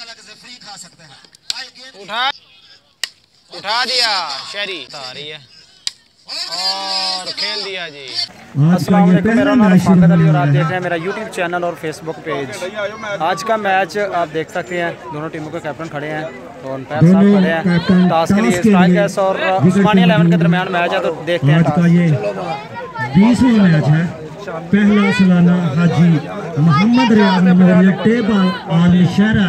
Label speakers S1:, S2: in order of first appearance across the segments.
S1: अलग से फ्री खा सकते हैं।
S2: उठा उठा दिया। शहरी। आ रही है। और खेल दिया जी।
S3: अस्सलाम वालेकुम मेरा नाम फाकत अली और आप देख रहे हैं मेरा यूट्यूब चैनल और फेसबुक पेज आज का मैच आप देख सकते हैं दोनों टीमों के कैप्टन खड़े हैं तो अंपायर साहब खड़े हैं। टॉस के लिए स्ट्राइक गैस और उस्मानिया इलेवन के दरमियान मैच है तो देखते हैं
S4: आज
S3: टॉस
S4: ये बीसवा मैच है। पहला सालाना हाजी मोहम्मद रियाज मेमोरियल टेबल आल शहरा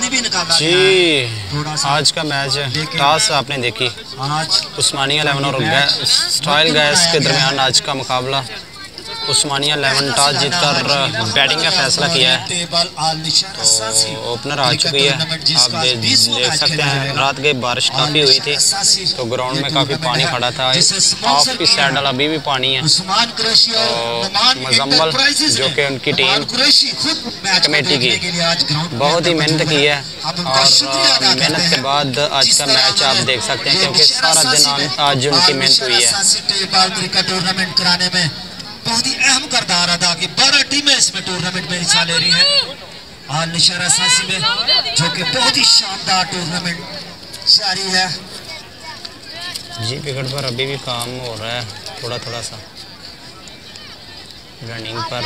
S1: पानी भी निकाला
S2: जी आज का मैच टॉस आपने देखी।
S1: आज
S2: उस्मानिया इलेवन और स्टाइल गैस के दरमियान आज का मुकाबला। उस्मानिया इलेवन टॉस जीतकर बैटिंग का फैसला किया है। तो ओपनर आ चुकी है। आप दे, देख सकते हैं रात गई बारिश काफ़ी हुई थी तो ग्राउंड में काफ़ी पानी खड़ा था। ऑफ़ की साइड अभी भी पानी है। तो
S1: नुमान
S2: मुजम्मल जो कि उनकी टीम कमेटी की बहुत ही मेहनत की है। और मेहनत के बाद आज का मैच आप देख सकते हैं क्योंकि सारा दिन आज उनकी मेहनत हुई है।
S1: बहुत ही अहम करदार अदा की। बारह टीमें इसमें टूर्नामेंट में हिस्सा ले रही हैं। आल निशारा सासी में, जो कि बहुत ही शानदार टूर्नामेंट जारी है।
S2: जी, विकेट पर अभी भी काम हो रहा है थोड़ा थोड़ा सा। रनिंग पर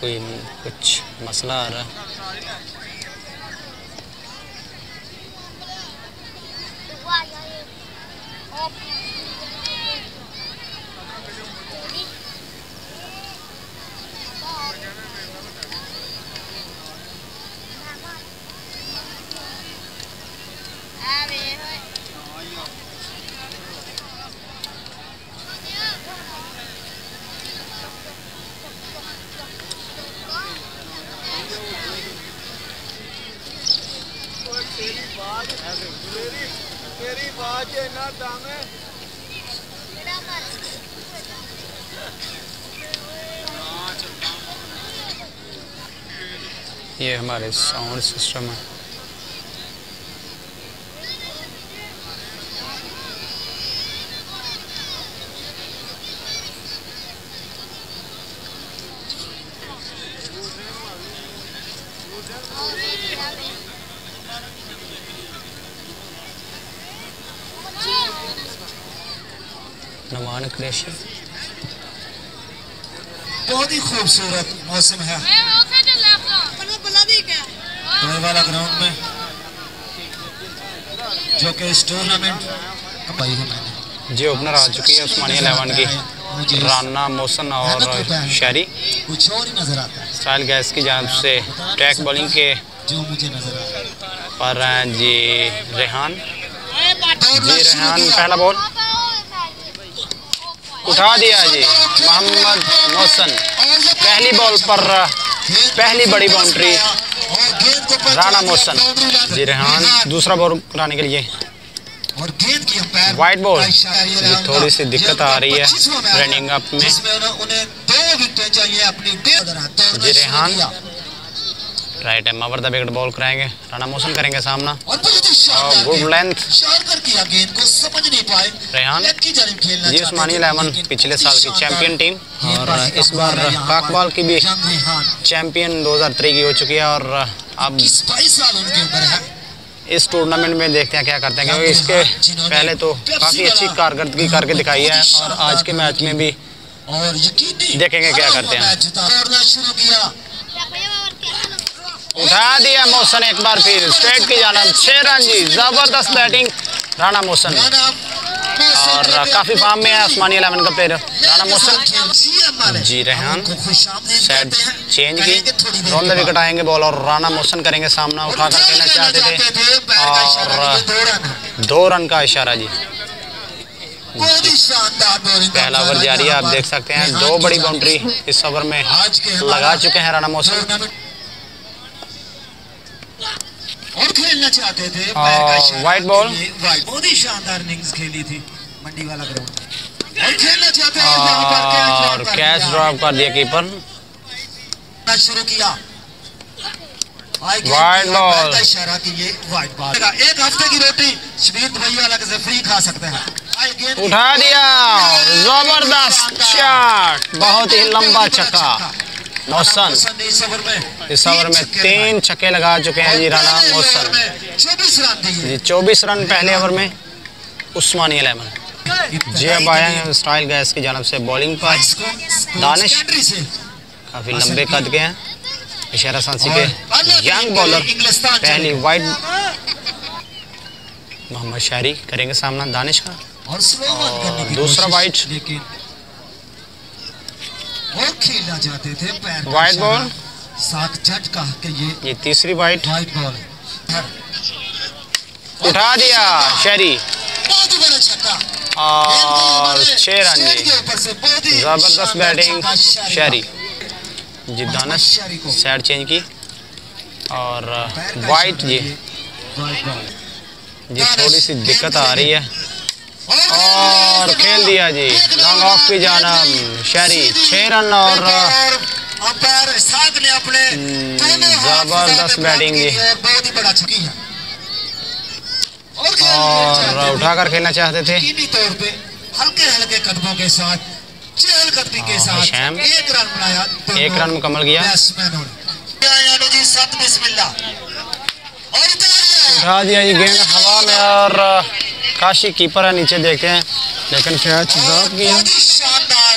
S2: कोई कुछ मसला आ रहा है। ये हमारे साउंड सिस्टम है।
S1: बहुत ही खूबसूरत मौसम है। वाला ग्राउंड में जो कि इस टूर्नामेंट भाई है मैंने।
S2: जी ओपनर आ चुकी है उस्मानिया इलेवन की। राना मोसन और शहरी।
S1: कुछ और ही नज़र आता है।
S2: स्टाइल गैस की जानब से ट्रैक बॉलिंग के।
S1: जो मुझे नज़र आता है।
S2: पर जी रेहान। जी रेहान पहला बॉल उठा दिया जी मोहम्मद मोहसन। पहली बॉल पर पहली बड़ी बाउंड्री राणा
S1: लाइन
S2: जी रेहान। दूसरा बॉल कराने के लिए।
S1: और गेंद की अंपायर
S2: वाइट बॉल थोड़ी सी दिक्कत आ रही है
S1: उनका 25वां मैच
S2: रनिंग अप में।
S1: उन्हें उन्हें दो विकेटें चाहिए अपनी।
S2: जी रेहान। राइट है मावर्दा विकेट बॉल कराएँगे। राना मोहसन करेंगे सामना।
S1: बहुत ही
S2: गुड लेंथ
S1: शानदार किया गेंद को समझ नहीं पाए।
S2: रेहान। जी उस्मानी इलेवन पिछले साल की चैंपियन टीम और इस बार काकबाल की भी चैंपियन 2003 की हो चुकी है और अब
S1: है।
S2: इस टूर्नामेंट में देखते हैं क्या करते हैं क्योंकि इसके पहले तो काफ़ी अच्छी कारकर्दगी करके दिखाई है और आज के मैच में भी
S1: और यकीनी
S2: देखेंगे क्या करते हैं।
S1: मैच जीता। दौड़ना शुरू किया
S2: उठा दिया मोहसन एक बार फिर। स्ट्रेट की जानब छह रन जी। ज़बरदस्त बैटिंग राणा
S1: राणा मोहसन।
S2: और काफ़ी फार्म में है उस्मानी इलेवन का प्लेयर राणा
S1: वाले।
S2: जी रेहान। शायद चेंज की। रॉन द विकेट आएँगे बॉल और राना मोहसन करेंगे सामना। उठा कर खेलना चाहते थे। और
S1: दो रन।
S2: का इशारा जी। पहला ओवर जारी है, आप देख सकते हैं। दो बड़ी बाउंड्री इस ओवर में लगा चुके हैं राना मोहसन।
S1: टूर्नामेंट खेलना चाहते थे।
S2: व्हाइट बॉल
S1: बहुत ही शानदार इनिंग्स खेली थी। मंडी वाला ग्राउंड और खेलना चाहते हैं
S2: और कैच ड्रॉप कर दिया कीपर
S1: शुरू किया।
S2: ball.
S1: इशारा की ये व्हाइट बॉल एक हफ़्ते की रोटी शबीर अलग से फ्री खा सकते हैं।
S2: उठा दिया। ज़बरदस्त शॉट बहुत ही लंबा छक्का। मौसन
S1: इस ओवर में
S2: तीन छक्के लगा चुके हैं जी, राणा
S1: दिए
S2: जी, चौबीस रन पहले ओवर में, उस्मानी इलेवन। जी, अब आए हैं स्टाइल गैस की जानब से बॉलिंग पर। दानिश। काफ़ी लंबे कद के हैं, इशारा सांसी के यंग बॉलर, पहली वाइड। मोहम्मद शारी करेंगे सामना, दानिश का।
S1: और
S2: दूसरा वाइट।
S1: वो खेलना चाहते थे पैर
S2: वाइट बॉल।
S1: सात झटका के ये
S2: ये तीसरी वाइड
S1: वाइट बॉल
S2: उठा दिया शहरी
S1: बहुत बड़ा छक्का
S2: और छह रन जी ज़बरदस्त बैटिंग शहरी जी
S1: को।
S2: साइड चेंज की। और वाइट जी
S1: ये। वाइट बॉल
S2: जी थोड़ी सी दिक्कत आ रही है।
S1: और
S2: खेल दिया जी। लॉन्ग ऑफ़ की जानब शहरी छह रन और
S1: ने अपने
S2: ज़बरदस्त बैटिंग जी।
S1: बहुत ही बड़ा है। और।
S2: उठाकर खेलना चाहते थे।
S1: तौर पे हल्के हल्के कदमों के साथ चहलकदमी के
S2: हाँ,
S1: साथ एक रन बनाया
S2: एक रन मुकम्मल किया। उठा दिया जी गेंद हवा में और काशी कीपर है नीचे देखते हैं। लेकिन कैच ड्रॉप
S1: और
S2: किया
S1: बहुत शानदार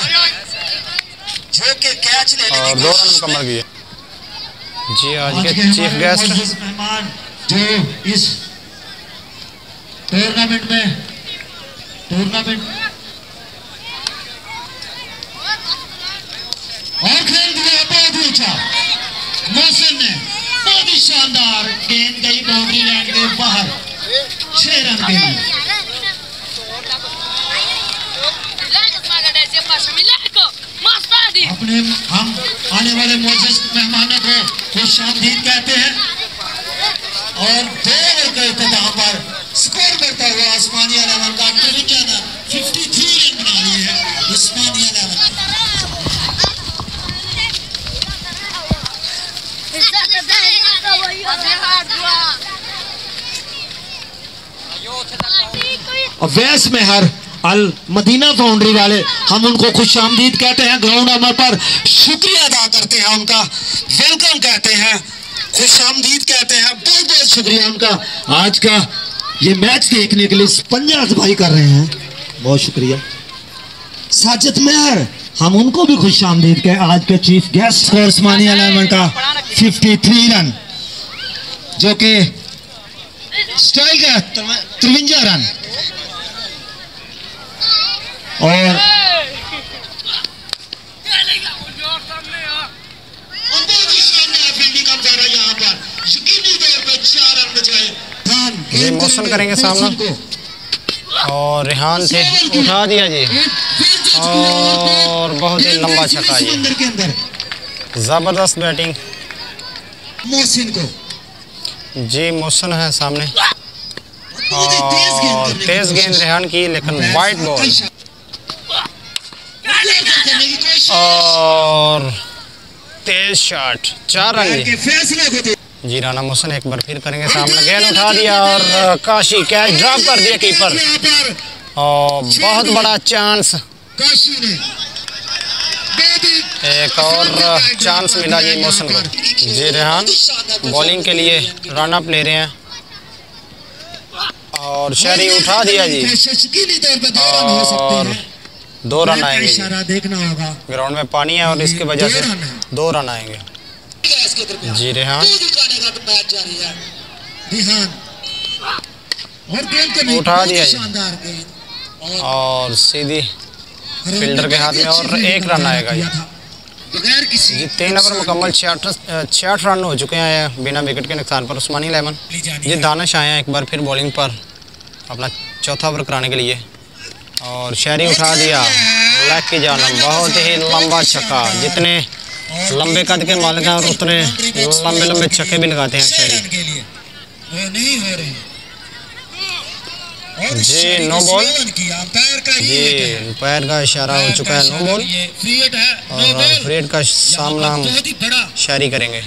S1: जो कि कैच लेने
S2: और दो रन मुकम्मल किए जी आज के चीफ गेस्ट।
S1: मेहमान जो इस टूर्नामेंट में टूर्नामेंट और खेल दिया बहुत ही ऊँचा मोहसिन ने बहुत ही शानदार गेंद गई बाउंड्री लाइन के बाहर छह रन के लिए अपने हम आने वाले मोजिस मेहमानों को खुश आमदीद कहते हैं। और दो ओवर के पर स्कोर करता हुआ आसमानी अलेवन का टिरिंजन ने 53 रन बना लिए हैं उस्मानी अलेवन अवैस मेहर अल मदीना बाउंड्री वाले हम उनको खुश आमदीद कहते हैं ग्राउंड नंबर पर शुक्रिया अदा करते हैं उनका। वेलकम कहते हैं खुश आमदीद कहते हैं बहुत बहुत शुक्रिया उनका। आज का ये मैच देखने के लिए पंजाब भाई कर रहे हैं। बहुत शुक्रिया। साजिद मेहर हम उनको भी खुश आमदीद कहें। आज के चीफ गेस्ट को उस्मानी अलेवन का 53 रन जो कि स्टाइल का तिरवंजा रन और
S2: ये मोशन करेंगे सामना और रिहान थे उठा दिया जी और बहुत ही लंबा छक्का
S1: अंदर
S2: ज़बरदस्त बैटिंग
S1: को
S2: जी मोशन है सामने और तेज गेंद। रेहान की, लेकिन वाइट बॉल। और तेज शॉट। चार रन जी राना मोहसन एक बार फिर करेंगे सामने। गेंद उठा दिया और काशी कैच ड्रॉप कर दिया कीपर। और बहुत बड़ा चांस एक और चांस मिला जी मोहसन को। जी रेहान बॉलिंग के लिए रन अप ले रहे हैं। और शहरी उठा दिया जी। और दो रन आएँगे
S1: इशारा देखना होगा।
S2: ग्राउंड में पानी है और इसकी वजह से
S1: दो रन
S2: आएँगे। जी रेहान।
S1: तो और गेंद को
S2: उठा दिया जी।
S1: शानदार गेंद। और
S2: सीधी फील्डर के हाथ में और एक रन आएगा ये।
S1: बगैर किसी
S2: जी तीन ओवर मुकम्मल छियाठ छियाठ रन हो चुके हैं बिना विकेट के नुकसान पर। उस्मानी लेमन।
S1: है।
S2: दानिश आए हैं एक बार फिर बॉलिंग पर अपना चौथा ओवर कराने के लिए। और शहरी उठा दिया। लेग की जानब बहुत ही लंबा छक्का। जितने लंबे कद के मालिक हैं और उतने लंबे लंबे छक्के भी लगाते हैं शहरी।
S1: हो
S2: जी, नो बॉल। जी अंपायर का इशारा हो चुका है नो बॉल। और फ्रीड का सामना हम शायरी करेंगे।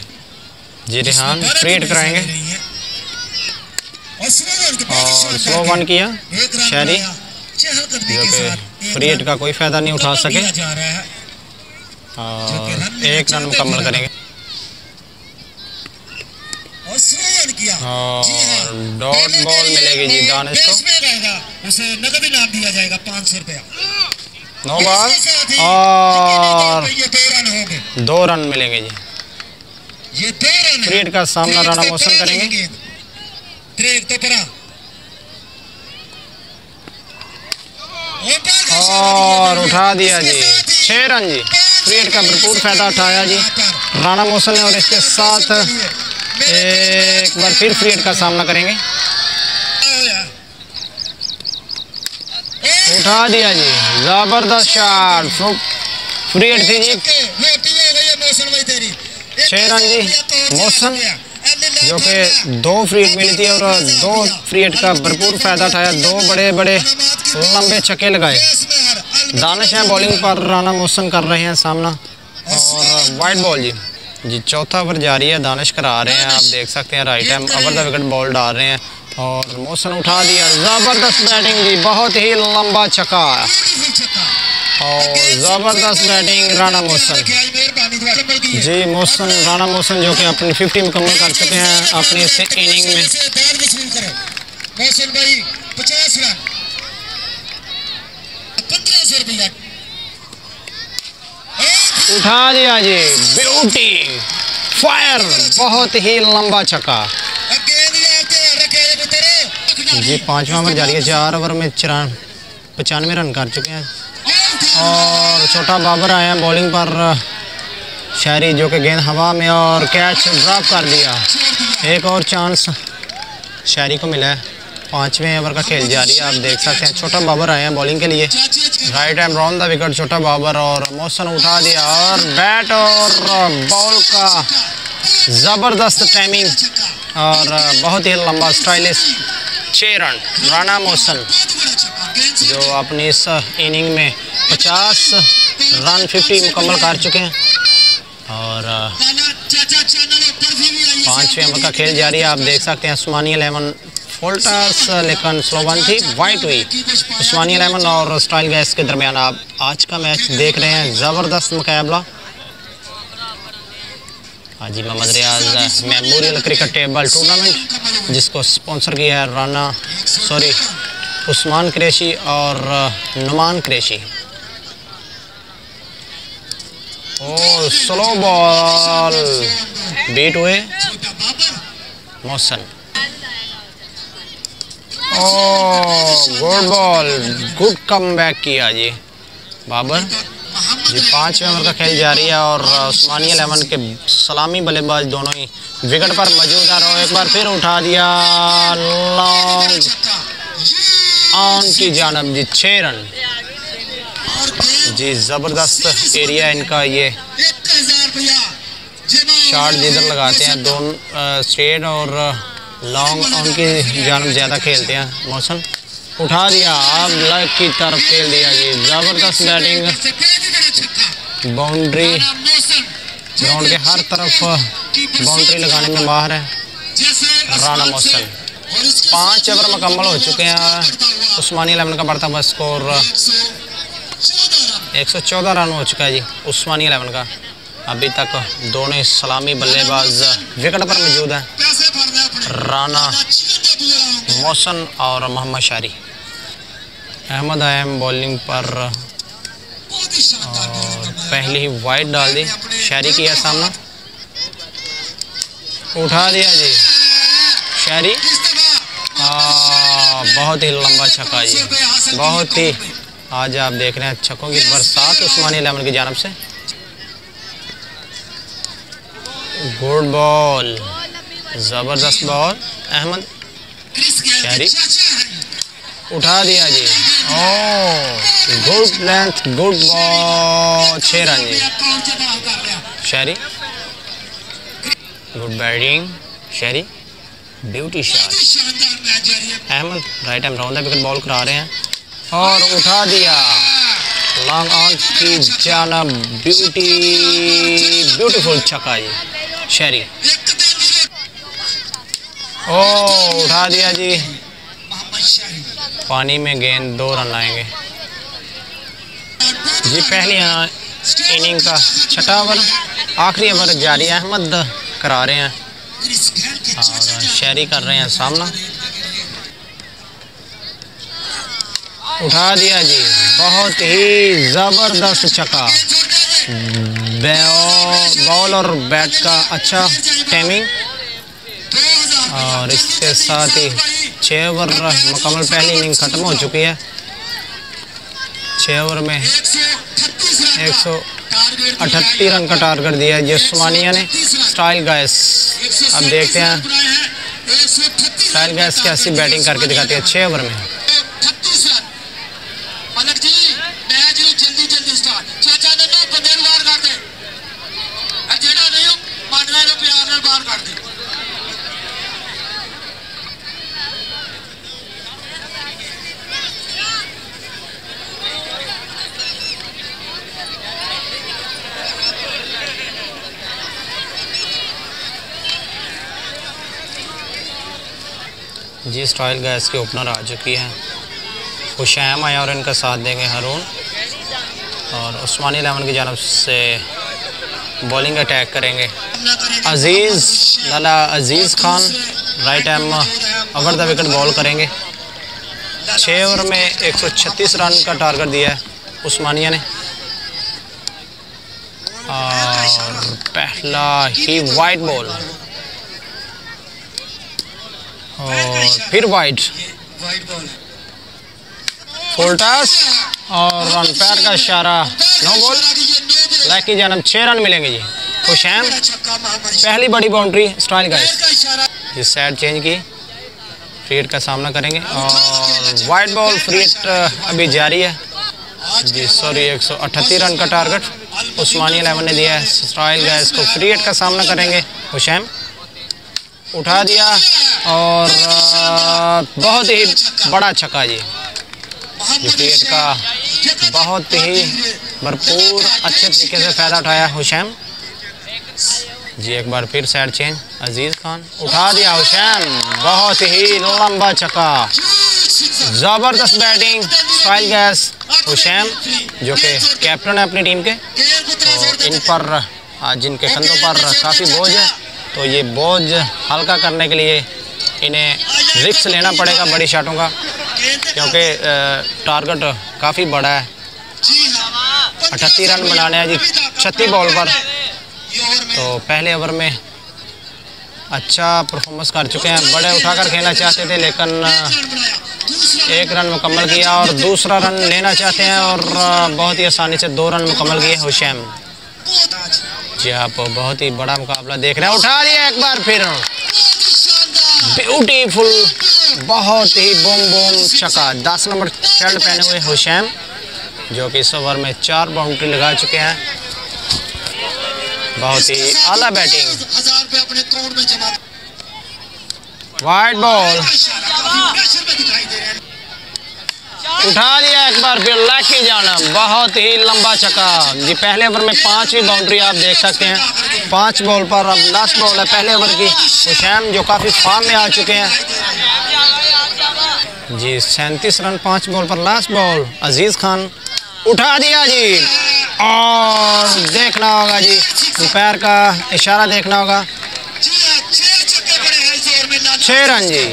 S2: जी रिहान फ्रीड कराएँगे।
S1: और स्लो
S2: वन किया
S1: एक रन
S2: शायरी
S1: बनाया, चहलकदमी
S2: जो
S1: के साथ
S2: फ्री का कोई फ़ायदा नहीं उठा सके। और एक रन मुकम्मल करेंगे।
S1: और हाँ।
S2: डॉट बॉल मिलेगी जी दानिश को।
S1: उसे नगद इनाम दिया जाएगा पाँच सौ रुपया।
S2: नौ बॉल और
S1: दो रन
S2: मिलेंगे जी।
S1: ये दो रन
S2: फ्री हिट का सामना
S1: हिट
S2: राणा
S1: परा
S2: करेंगे
S1: गेंद। ब्रेक तो परा ओंकार का इशारा
S2: और उठा दिया जी। छह रन जी। फ्री हिट का भरपूर फ़ायदा उठाया जी। राणा मौसल ने और इसके साथ एक बार फिर हिट का सामना करेंगे। उठा दिया जी। ज़बरदस्त शॉट फ्री हिट थी जी। छह रन जी। मौसम जो कि दो फ्री हिट मिली थी और दो फ्री हिट का भरपूर फ़ायदा उठाया। दो बड़े बड़े लंबे छक्के लगाए। दानिश हैं बॉलिंग पर राना मौसम कर रहे हैं सामना। और वाइट बॉल जी। जी, चौथा ओवर जारी है, दानिश करा रहे हैं। आप देख सकते हैं right hand over the wicket ball डाल रहे हैं। और मौसम उठा दिया। ज़बरदस्त बैटिंग जी, बहुत ही लंबा छक्का। और ज़बरदस्त बैटिंग राणा मौसम जी मौसम राणा मौसम जो कि अपनी फिफ्टी मुकम्मल कर चुके हैं अपनी इनिंग में। उठा दिया जी ब्यूटी फायर बहुत ही लंबा छक्का। जी, पाँचवा ओवर जारी है, चार ओवर में चौरान पचानवे रन कर चुके हैं। और छोटा बाबर आए हैं बॉलिंग पर, शायरी जो कि गेंद हवा में और कैच ड्रॉप कर दिया। एक और चांस शायरी को मिला है। पाँचवें ओवर का खेल जारी है, आप देख सकते हैं। छोटा बाबर आए हैं बॉलिंग के लिए। Right hand round the wicket छोटा बाबर और मौसम उठा दिया और बैट और बॉल का ज़बरदस्त टाइमिंग और बहुत ही लंबा स्टाइलिश छः रन राणा मौसम जो अपनी इस इनिंग में 50 रन 50 मुकम्मल कर चुके हैं। और पाँचवें ओवर का खेल जारी है। आप देख सकते हैं, उस्मानी एलेवन फोल्टर्स, लेकिन स्लो वन थी वाइट हुई। उस्मानी एलेवन और स्टाइल गैस के दरमियान आप आज का मैच देख रहे हैं, ज़बरदस्त मुकाबला। Haji Mohammad Riyaz memorial cricket table tournament जिसको स्पॉन्सर किया है राना सॉरी उस्मान क्रेशी और Numan Qureshi. Slow ball. Beat हुए। Mohsin oh good ball. Good come back किया जी। बाबर। जी पाँचवें ओवर का खेल जारी है और उस्मानी एलेवन के सलामी बल्लेबाज दोनों ही विकेट पर मौजूद है। और एक बार फिर उठा दिया लॉन्ग ऑन की जानब जी छः रन। जी, ज़बरदस्त एरिया इनका ये। शार्ट जिधर लगाते हैं, दोनों स्ट्रेट और लॉन्ग ऑन की जानब ज़्यादा खेलते हैं, मौसम। उठा दिया अब लग की तरफ़ खेल दिया जी ज़बरदस्त बैटिंग बाउंड्री ग्राउंड के हर तरफ़ बाउंड्री लगाने में बाहर है। राणा मौसम। पाँच ओवर मुकम्मल हो चुके हैं, उस्मानी इलेवन का बढ़ता हुआ स्कोर 114 रन हो चुका है जी उस्मानी एलेवन का। अभी तक दोनों सलामी बल्लेबाज विकेट पर मौजूद हैं। राना मौसन और मोहम्मद शारी। अहमद आयम बॉलिंग पर पहले ही वाइट डाल दी। शारी किया सामना। उठा दिया जी। शारी। आ, बहुत ही लंबा छक्का जी। बहुत ही आज आप देख रहे हैं छक्कों की बरसात उस्मानी एलेवन की जानब से। गुड बॉल, ज़बरदस्त बॉल, अहमद। शहरी उठा दिया जी। Oh good length, good ball छः रन जी।
S1: Shari good batting, Shahri. Beauty shot.
S2: Ahmad right arm round wicket ball करा रहे हैं। और उठा दिया। लॉन्ग ऑन की जाना ब्यूटी ब्यूटीफुल छक्का ये शहरी ओ, उठा दिया जी। पानी में गेंद दो रन आएँगे जी, पहली इनिंग का छठा ओवर, आखिरी ओवर जारी अहमद करा रहे हैं। और शहरी कर रहे हैं सामना। उठा दिया जी। बहुत ही ज़बरदस्त छक्का। बॉल और बैट का अच्छा टाइमिंग और इसके साथ ही छः ओवर मुकम्मल पहली इनिंग ख़त्म हो चुकी है। छः ओवर में एक सौ अठहत्तर रन का टारगेट दिया है जिसमानिया ने। स्टाइल गैस अब देखते हैं। स्टाइल गैस कैसी बैटिंग करके दिखाती है छः ओवर में।
S1: जी,
S2: स्टाइल गैस के ओपनर आ चुकी है। खुशैम आया और इनका साथ देंगे हारून। और उस्मानी इलेवन की जानब से बॉलिंग अटैक करेंगे। Aziz, Lala Aziz Khan right arm over the wicket ball करेंगे। छः ओवर में 136 रन का टारगेट दिया है उस्मानिया ने। और पहला ही वाइट बॉल और फिर वाइट
S1: बॉल
S2: और रन पैर का इशारा. नो बॉल लाइक की जानब छः रन मिलेंगे जी.
S1: छक्का
S2: पहली बड़ी बाउंड्री स्टाइल का जिस साइड चेंज की. फ्री हिट का सामना करेंगे. और वाइट बॉल फ्री हिट अभी जारी है. जी सॉरी एक सौ अठहत्तर रन का टारगेट उस्मानी इलेवन ने दिया है. स्टाइल गैस को फ्री हिट का सामना करेंगे. हुशैम उठा दिया. और बहुत ही बड़ा छक्का
S1: मोहम्मद
S2: फ्री का बहुत ही भरपूर अच्छे तरीके से फ़ायदा उठाया हुशैम जी, एक बार फिर साइड चेंज अज़ीज़ खान उठा दिया हुसैन। बहुत ही लंबा छक्का ज़बरदस्त बैटिंग स्टाइल गैस हुसैन, जो कि कैप्टन है अपनी टीम के। तो इन पर आज जिनके कंधों पर काफ़ी बोझ है तो ये बोझ हल्का करने के लिए इन्हें रिक्स लेना पड़ेगा बड़ी शॉटों का, क्योंकि टारगेट काफ़ी बड़ा है। अठत्ती रन बनाने हैं जी, छत्तीस बॉल पर। तो पहले ओवर में अच्छा परफॉर्मेंस कर चुके हैं, बड़े उठाकर खेलना चाहते थे, लेकिन एक रन मुकम्मल किया और दूसरा रन लेना चाहते हैं और बहुत ही आसानी से दो रन मुकम्मल किए हुशैम जी आप बहुत ही बड़ा मुकाबला देख रहे हैं। उठा दिया एक बार फिर। ब्यूटीफुल, बहुत ही बूम बूम चका। दस नंबर शर्ट पहने हुए हुशैम जो कि इस ओवर में चार बाउंड्री लगा चुके हैं। बहुत ही आला बैटिंग। वाइट बॉल
S1: प्रेशर में दिखाई दे रहे हैं
S2: उठा दिया एक बार फिर लकी जाना। बहुत ही लंबा छक्का जी, पहले ओवर में पांचवी बाउंड्री आप देख सकते हैं। पाँच बॉल पर अब लास्ट बॉल है पहले ओवर की। हुसैन जो काफ़ी फॉर्म में आ चुके हैं। जी, सैंतीस रन, पाँच बॉल पर लास्ट बॉल अज़ीज़ खान उठा दिया जी। और देखना होगा जी, दोपहर का इशारा देखना होगा। छः रन जी।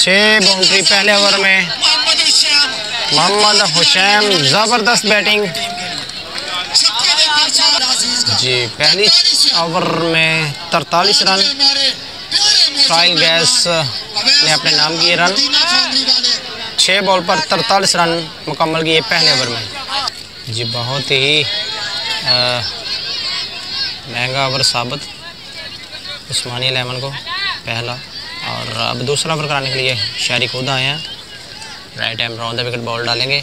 S2: छः बाउंड्री पहले ओवर में।
S1: मोहम्मद हुसैन,
S2: ज़बरदस्त बैटिंग जी, पहली ओवर में तरतालीस रन। ट्रायल गैस ने अपने नाम किए रन। छः बॉल पर तरतालीस रन मुकम्मल किए पहले ओवर में। जी, बहुत ही महँगा ओवर साबित। उस्मानी एलेवन को पहला। और अब दूसरा ओवर कराने के लिए शारी खुद आए हैं। Right arm round the wicket ball डालेंगे।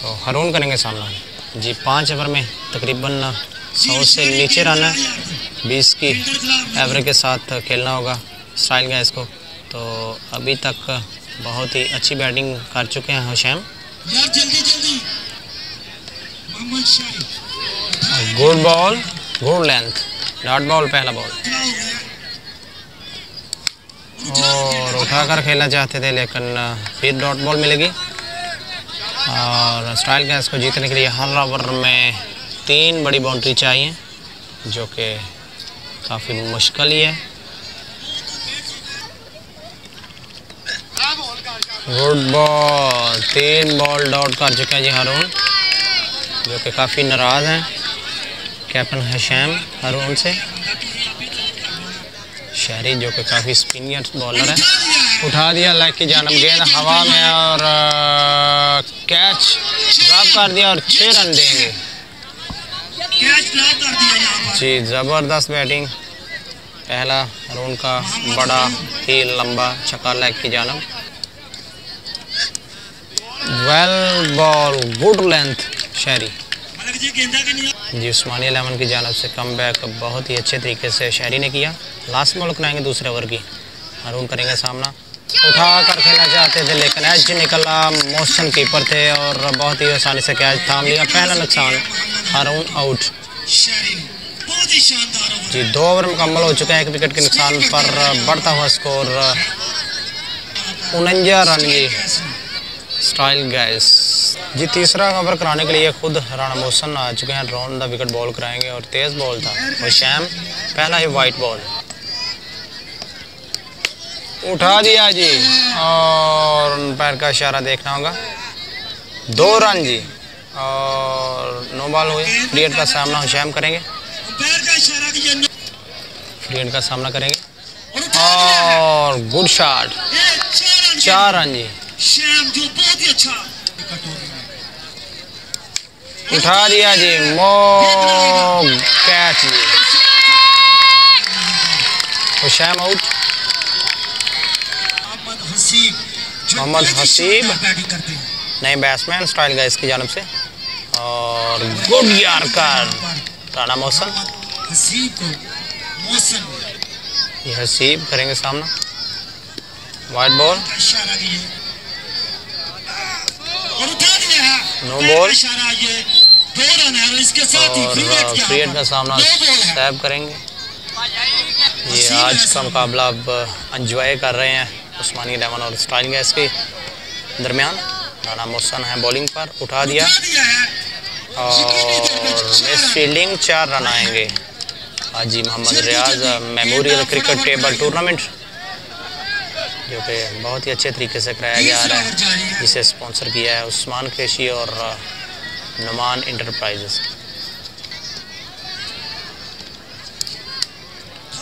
S2: तो हरून करेंगे सामना। जी, पाँच ओवर में तकरीबन सौ से नीचे रन है। बीस की एवरेज के साथ खेलना होगा स्टाइल गैस को। तो अभी तक बहुत ही अच्छी बैटिंग कर चुके हैं
S1: Hashaim
S2: good ball good length dot ball पहला बॉल और उठाकर खेलना चाहते थे, लेकिन फिर डॉट बॉल मिलेगी। और स्टाइल गैस को जीतने के लिए हर ओवर में तीन बड़ी बाउंड्री चाहिए, जो कि काफ़ी मुश्किल ही है। गुड बॉल तीन बॉल डॉट कर चुके हैं जी हारून जो कि काफ़ी नाराज़ हैं। कैप्टन हशैम हारून से। शहरी, जो कि काफ़ी स्पिनियर बॉलर है। उठा दिया लेग की जानब गेंद हवा में और कैच ड्रॉप कर दिया और छः रन देंगे। जी, ज़बरदस्त बैटिंग पहला हारून का बड़ा ही लंबा छक्का लेग की जानब। वेल बॉल गुड लेंथ शहरी।
S1: जी
S2: उस्मानी एलेवन की जानब से कम बैक बहुत ही अच्छे तरीके से शहरी ने किया। लास्ट बॉल कराएँगे दूसरे ओवर की। हारून करेंगे सामना। उठा कर खेलना चाहते थे, लेकिन एज निकला मोशन कीपर थे और बहुत ही आसानी से कैच थाम लिया। पहला नुकसान हारून आउट जी, दो ओवर मुकम्मल हो चुके हैं। एक विकेट के नुकसान पर बढ़ता हुआ स्कोर उनंजा रन जी स्टाइल गैस जी, तीसरा ओवर कराने के लिए खुद राना मोहसन आ चुके हैं। राउंड द विकेट बॉल कराएँगे और तेज़ बॉल था। और शैम पहला ही वाइट बॉल। उठा दिया जी, और पैर का इशारा देखना होगा। दो रन जी, और नो बॉल हुए। क्रिएट का सामना हुशैम करेंगे।
S1: पैर का
S2: सामना करेंगे।
S1: और
S2: गुड शॉट।
S1: चार रन
S2: जी
S1: श्याम जो बहुत ही अच्छा कटोरी में
S2: उठा दिया जी। मो कैच। जी हुशैम आउट।
S1: मोहम्मद हसीब।
S2: नए बैट्समैन स्टाइल का इसकी जानब से। और गुड यारकर राना मौसम। ये हसीब करेंगे सामना। वाइट बॉल
S1: का
S2: नो
S1: का
S2: बॉल।
S1: और क्रिकेट का
S2: सामना सैब करेंगे। ये आज का मुकाबला अब इंजॉय कर रहे हैं उस्मानी इलेवन और स्टाइल गैस के दरमियान। राना मोहसन है बॉलिंग पर उठा दिया। और मिस फील्डिंग चार रन आएँगे। Haji Mohammad Riyaz memorial cricket table tournament जो कि बहुत ही अच्छे तरीके से कराया जा रहा है। जिसे स्पॉन्सर किया है उस्मान क्रेशी और नुमान इंटरप्राइजेस वाइड बॉल जी
S1: पैर का इशारा उठा के खेलना चाहते थे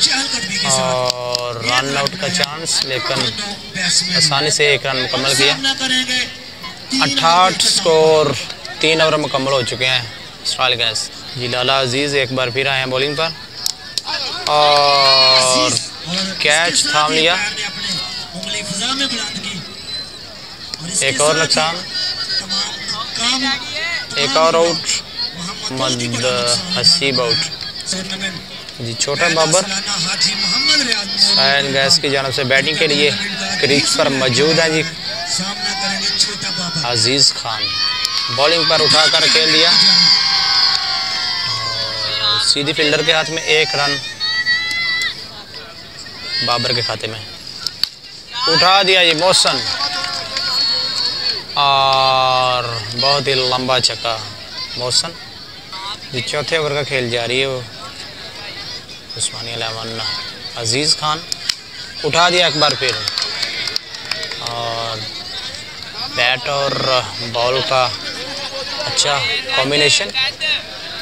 S1: चहलकदमी बॉल साथ
S2: और रन आउट का चांस लेकिन आसानी से एक रन मुकम्मल किया। अट्ठाठ स्कोर तीन ओवर मुकम्मल हो चुके हैं स्टाइल गैस जी लाला अज़ीज़, एक बार फिर आए हैं बॉलिंग पर। और कैच थाम लिया। एक और नुकसान। एक और आउट मद, हसीब आउट जी, छोटा बाबर सायल गैस की जानब से बैटिंग के लिए क्रीज पर मौजूद हैं जी। अज़ीज़ खान बॉलिंग पर उठा कर खेल लिया सीधी फील्डर के हाथ में एक रन बाबर के खाते में। उठा दिया ये मौसन और बहुत ही लंबा छक्का मौसन जी, चौथे ओवर का खेल जारी है वो। उस्मानी अलेवन अज़ीज़ खान उठा दिया एक बार फिर। और बैट और बॉल का अच्छा कॉम्बिनेशन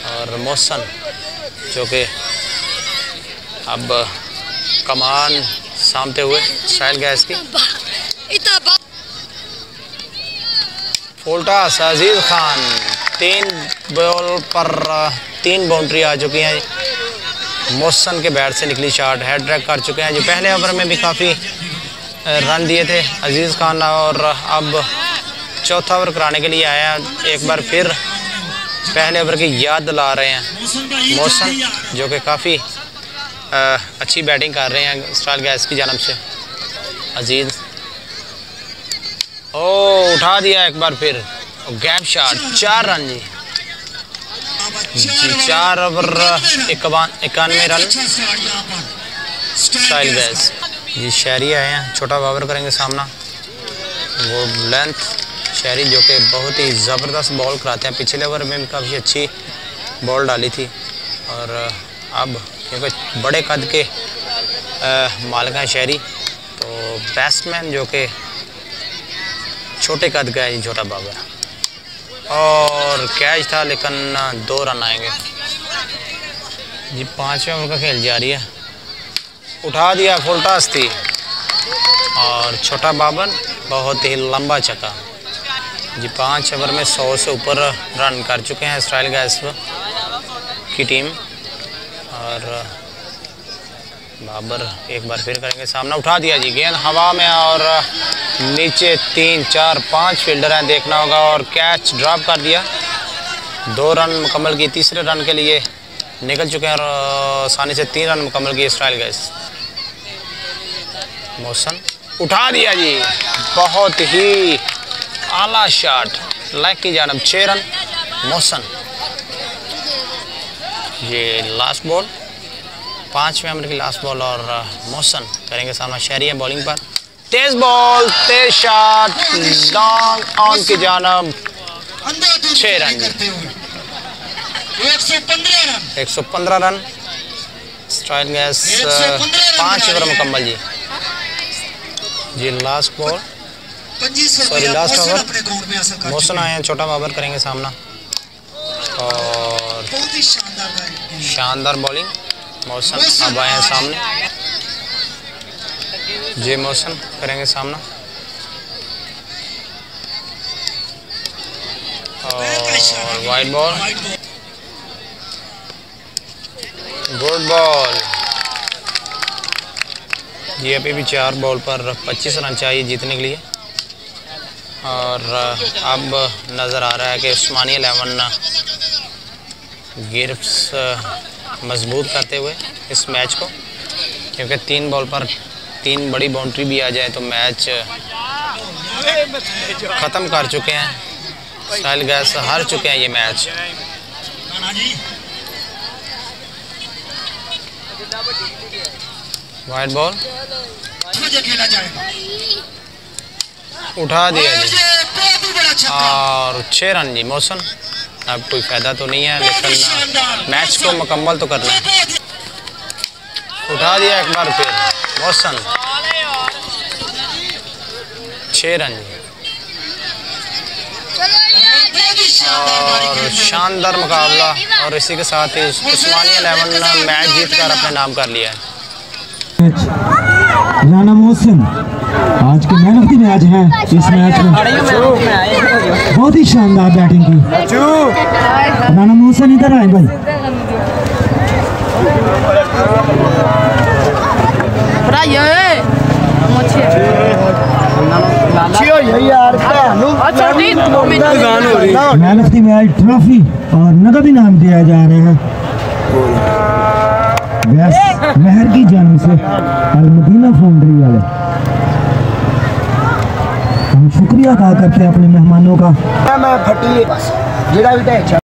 S2: और मौसन जो कि अब कमान सामते हुए स्टाइल गैस की। फोल्टा अज़ीज़ खान। तीन बॉल पर, तीन बाउंड्री आ चुकी हैं। मौसन के बैट से निकली शॉट हेड ट्रैक कर चुके हैं, जो पहले ओवर में भी काफ़ी रन दिए थे अज़ीज़ खान और अब चौथा ओवर कराने के लिए आया। एक बार फिर पहले ओवर की याद दिला रहे हैं मौसम जो कि काफ़ी अच्छी बैटिंग कर रहे हैं स्टाइल गैस की जानब से। अज़ीज़ ओ उठा दिया एक बार फिर। गैप शॉट चार रन जी। जी, चार ओवर इक्यानवे रन। स्टाइल गैस जी शहरी आए हैं, छोटा बाबर करेंगे सामना। वो लेंथ शहरी जो कि बहुत ही ज़बरदस्त बॉल कराते हैं। पिछले ओवर में भी काफ़ी अच्छी बॉल डाली थी। और अब क्योंकि बड़े कद के मालिक हैं शहरी। तो बैट्समैन जो कि छोटे कद का है जी छोटा बाबर और कैच था, लेकिन दो रन आएँगे जी, पाँचवें ओवर का खेल जारी है। उठा दिया फुलटास थी। और छोटा बाबर बहुत ही लंबा चका। जी, पाँच ओवर में सौ से ऊपर रन कर चुके हैं, स्टाइल गैस की टीम। और बाबर एक बार फिर करेंगे सामना। उठा दिया जी, गेंद हवा में और नीचे तीन, चार, पाँच फील्डर हैं, देखना होगा और कैच ड्रॉप कर दिया। दो रन मुकम्मल की तीसरे रन के लिए निकल चुके हैं और आसानी से तीन रन मुकम्मल की स्ट्राइल गैस मौसम उठा दिया जी, बहुत ही आला शॉट लाइक की जानब छः रन। मौसम ये लास्ट बॉल पाँचवें ओवर की लास्ट बॉल और मौसम करेंगे सामना शहरी है बॉलिंग पर। तेज बॉल तेज शॉट लॉन्ग ऑन की जानब। छः रन। एक सौ पंद्रह रन। स्ट्राइक गैस पाँच ओवर मुकम्मल जी। जी last ball sorry last over Mausam आए हैं। छोटा बाबर करेंगे सामना। और शानदार बॉलिंग मौसम अब आए हैं सामने। जी मौसम करेंगे सामना। और वाइट बॉल गुड बॉल जी अभी भी चार बॉल पर 25 रन चाहिए जीतने के लिए। और अब नज़र आ रहा है कि उस्मानी एलेवन गिरफ्स मज़बूत करते हुए इस मैच को, क्योंकि तीन बॉल पर तीन बड़ी बाउंड्री भी आ जाए तो मैच ख़त्म कर चुके हैं। साइल गैस हार चुके हैं ये मैच। वाइट बॉल उठा दिया जी। और छः रन जी मौसम अब कोई फ़ायदा तो नहीं है लेकिन मैच को मुकम्मल तो करना है। उठा दिया एक बार फिर। मौसम छः रन। और शानदार मुकाबला और इसी के साथ ही उस्मानी एलेवन मैच जीत कर अपने नाम कर लिया है।
S4: राना मोहसिन मैच हैं। इस मैच में। बहुत ही शानदार बैटिंग की। राना मोहसिन इधर आए भाई। Man of the match trophy और नगद इनाम दिया जा रहे हैं। वैस महर की जानब से अलमदीना फाउंड्री वाले शुक्रिया अदा करते हैं अपने मेहमानों का।
S5: मैं फटी जो भी